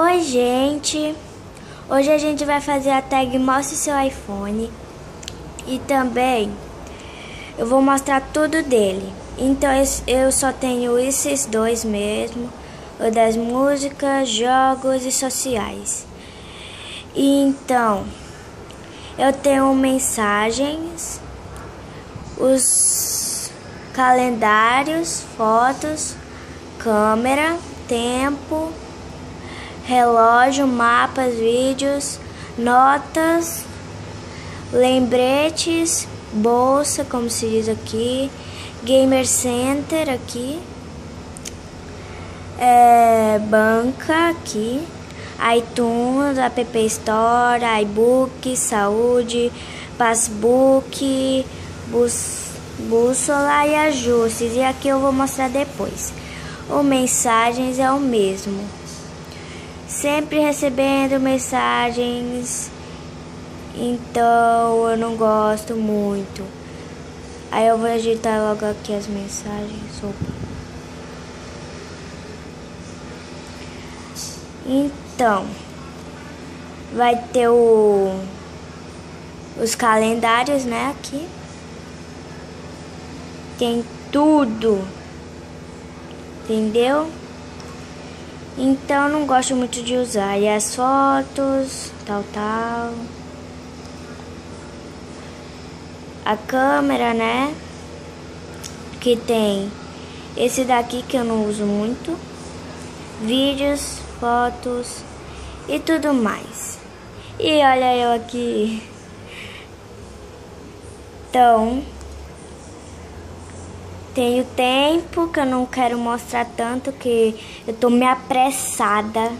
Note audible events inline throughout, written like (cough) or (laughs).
Oi, gente! Hoje a gente vai fazer a tag Mostre seu iPhone e também eu vou mostrar tudo dele. Então eu só tenho esses dois mesmo, o das músicas, jogos e sociais. E então eu tenho mensagens, os calendários, fotos, câmera, tempo relógio, mapas, vídeos, notas, lembretes, bolsa, como se diz aqui, Gamer Center aqui, é, banca aqui, iTunes, App Store, iBook, saúde, passbook, bus, bússola e ajustes. E aqui eu vou mostrar depois. O mensagens é o mesmo sempre recebendo mensagens, então eu não gosto muito. Aí eu vou agitar logo aqui as mensagens. Opa. Então, vai ter o, os calendários, né? Aqui. Tem tudo. Entendeu? Então não gosto muito de usar. E as fotos, tal, tal. A câmera, né? Que tem esse daqui que eu não uso muito. Vídeos, fotos e tudo mais. E olha eu aqui. Então, tenho tempo que eu não quero mostrar tanto que eu tô me apressada.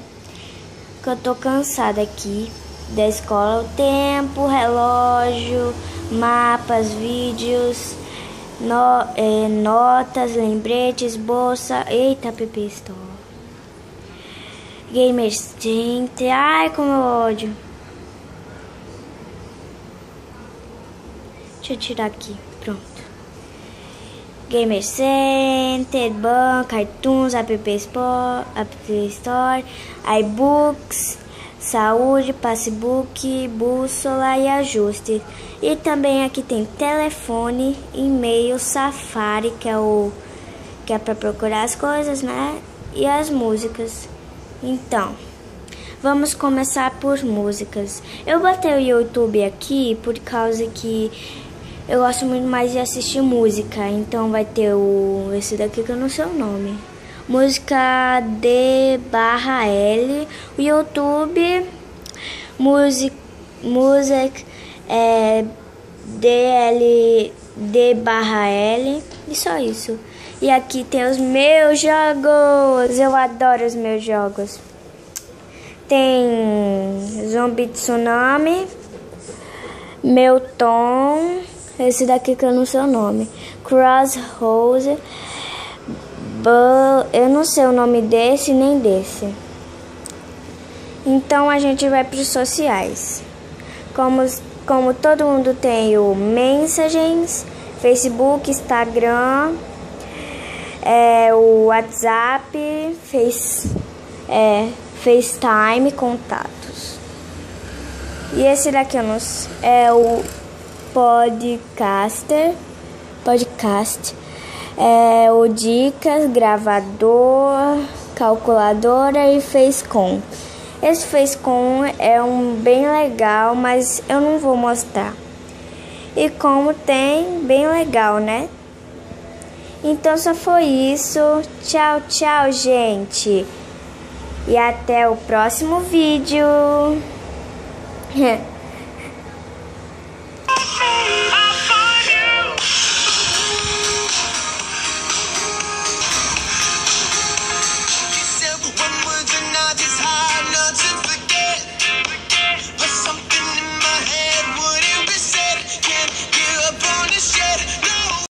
Que eu tô cansada aqui da escola. O tempo, relógio, mapas, vídeos, no, é, notas, lembretes, bolsa. Eita, Pepe Store. Gamer Center. Ai, como eu ódio. Deixa eu tirar aqui. Pronto. Gamer Center, Banca, iTunes, App Store, App Store iBooks, Saúde, Passbook, Bússola e Ajuste. E também aqui tem telefone, e-mail, Safari, que é o que é para procurar as coisas, né? E as músicas. Então, vamos começar por músicas. Eu botei o YouTube aqui por causa que eu gosto muito mais de assistir música, então vai ter o esse daqui que eu não sei o nome. Música D barra L, o YouTube, music, music é, DL D barra L e só isso. E aqui tem os meus jogos, eu adoro os meus jogos. Tem Zombie Tsunami, meu tom esse daqui que eu não sei o nome. Crossroads. Eu não sei o nome desse nem desse. Então a gente vai para os sociais. Como, como todo mundo tem o Mensagens, Facebook, Instagram, é, o WhatsApp, face, é, FaceTime, contatos. E esse daqui eu não é o podcaster, podcast, é, o Dicas, gravador, calculadora e Facecom. Esse Facecom é um bem legal, mas eu não vou mostrar. E como tem, bem legal, né? Então só foi isso. Tchau, tchau, gente. E até o próximo vídeo. (laughs)